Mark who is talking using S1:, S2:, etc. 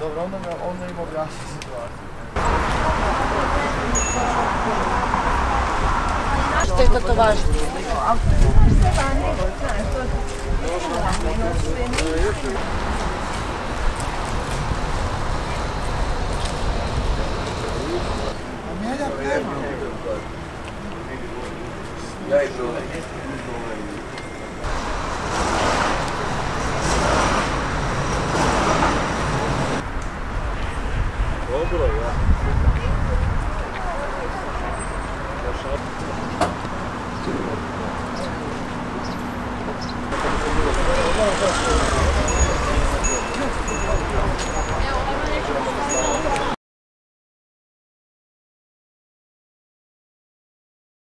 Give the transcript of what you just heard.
S1: Me, onda im objasni situaciju.
S2: Što je to važno?
S1: Dobro
S3: ya. Yaşar.